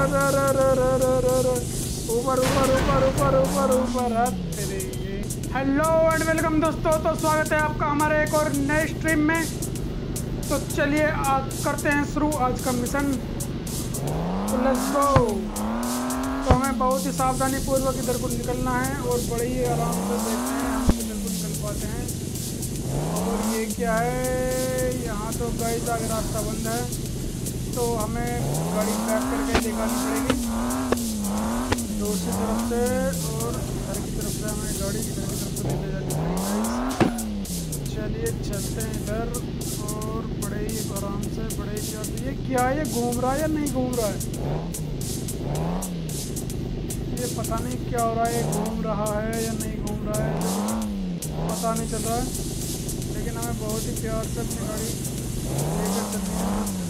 Hello and welcome दोस्तों तो स्वागत है आपका हमारे एक और नए स्ट्रीम में। तो चलिए आज करते हैं शुरू, आज का मिशन तो लेट्स गो तो हमें बहुत ही सावधानी पूर्वक इधर को निकलना है और बड़े ही आराम से देखते हैं, हम इधर को निकल पाते हैं। और ये क्या है? यहाँ तो गाइस आगे रास्ता बंद है। तो हमें गाड़ी बैक करके दिखानी पड़ेगी। दूसरी तरफ़ से और इधर की तरफ़ से हमें गाड़ी इधर की तरफ़ से ले जानी पड़ेगी चलिए चलते हैं इधर और बड़े ही आराम से, बड़े ही प्यार ये क्या है? ये घूम रहा है या नहीं घूम रहा है? ये पता नहीं क्या हो रहा है घूम रहा है या नहीं घूम रहा है, पता नहीं चल रहा है। लेकिन हमें बहुत ही प्यार से अपनी गाड़ी लेकर चलनी है।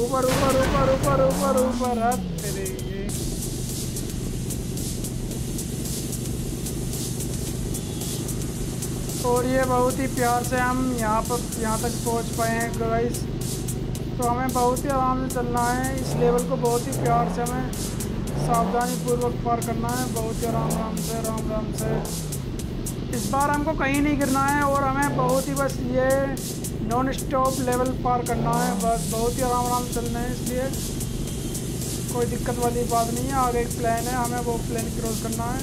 ऊपर ऊपर ऊपर ऊपर ऊपर ऊपर और ये बहुत ही प्यार से हम यहाँ पर यहाँ तक पहुँच पाए हैं गाइस तो हमें बहुत ही आराम से चलना है। इस लेवल को बहुत ही प्यार से हमें सावधानी पूर्वक पार करना है। बहुत ही आराम आराम से आराम आराम से। बार हमको कहीं नहीं गिरना है और हमें बहुत ही बस ये नॉन स्टॉप लेवल पार करना है। बस बहुत ही आराम आराम चलना है इसलिए। कोई दिक्कत वाली बात नहीं है। आगे एक प्लान है, हमें वो प्लान क्रॉस करना है।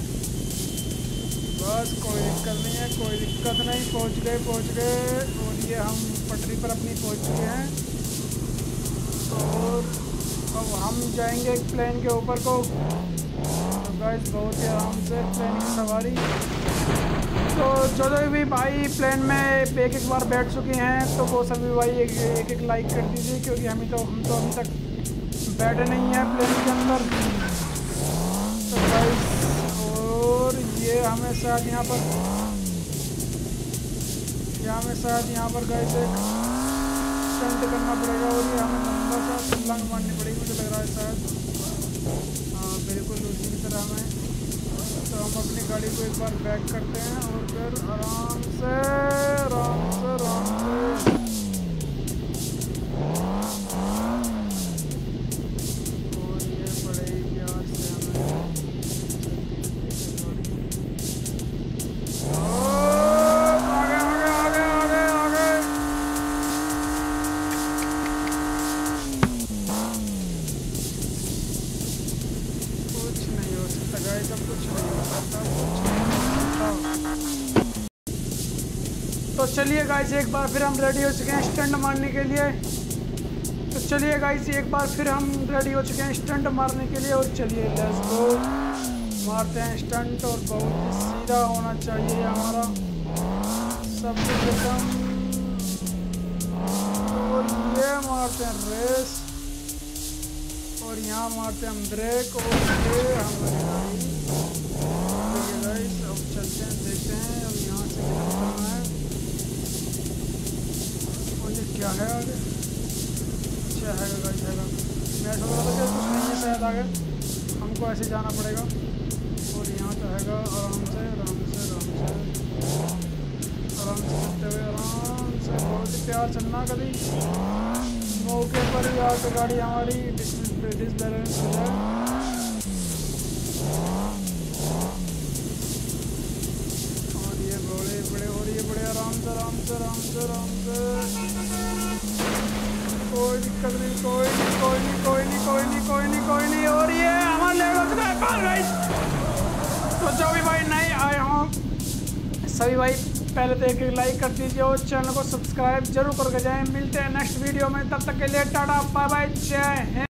बस कोई दिक्कत नहीं है, कोई दिक्कत नहीं। पहुँच गए पहुँच गए और ये हम पटरी पर अपनी पहुँच चुके हैं। और अब हम जाएँगे एक प्लेन के ऊपर को। तो गाइस बहुत ही आराम से प्लेन की सवारी। तो जो जो भी भाई प्लेन में एक एक बार बैठ चुके हैं तो वो सभी भाई एक एक, एक लाइक कर दीजिए क्योंकि हमें तो हम तो अभी तक बैठे नहीं हैं प्लेन के अंदर। तो और ये हमें शायद यहाँ पर ये हमें शायद यहाँ पर गए थे करना पड़ेगा और ये हमें लंबा सा छलांग मारनी पड़ेगी मुझे लग रहा है शायद हाँ बिल्कुल उसी की तरह हमें तो हम अपनी गाड़ी को एक बार बैक करते हैं और फिर आराम से आराम से। कुछ कुछ तो चलिए गाइस एक बार फिर हम रेडी हो चुके हैं स्टंट मारने के लिए। तो चलिए गाइस एक बार फिर हम रेडी हो चुके हैं स्टंट मारने के लिए और चलिए लेट्स गो मारते हैं स्टंट और बहुत ही सीधा होना चाहिए हमारा। सबसे प्रथम और ये मारते हैं रेस और यहाँ मारते हम ब्रेक और ये हमारी गाड़ी ठीक है गाइस अब चलते हैं, देखते हैं, अब यहाँ से निकलना है। और ये क्या है आगे? अच्छा है गाइस मैं सोच रहा था कि कुछ नहीं है, शायद आगे। हमको ऐसे जाना पड़ेगा। और यहाँ तो हैगा आराम से आराम से आराम से। आराम से चलते हुए, आराम से। बहुत ही प्यार चलना कभी। मौके पर ही आके गाड़ी हमारी डिसबैलेंस हो जाए और ये बड़े बड़े, और ये बड़े, आराम से आराम से आराम से आराम से। कोई दिक्कत नहीं, कोई नहीं कोई नहीं कोई नहीं कोई नहीं कोई नहीं कोई नहीं। और ये हमारे लेवल हो है तो जो भी भाई नए आए हों, सभी भाई पहले तो एक लाइक कर दीजिए और चैनल को सब्सक्राइब ज़रूर करके जाएँ। मिलते हैं नेक्स्ट वीडियो में। तब तक के लिए टाटा बाय बाय जय हिंद।